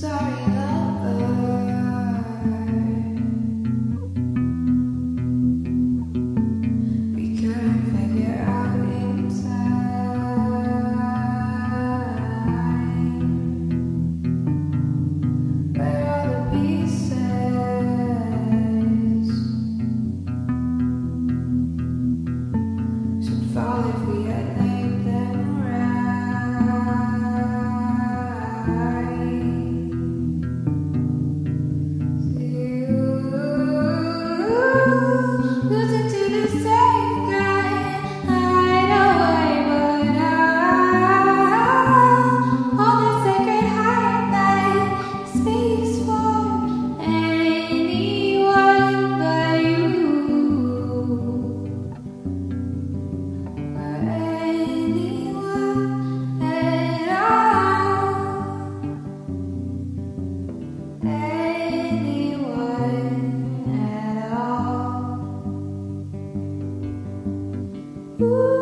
Sorry, Ooh.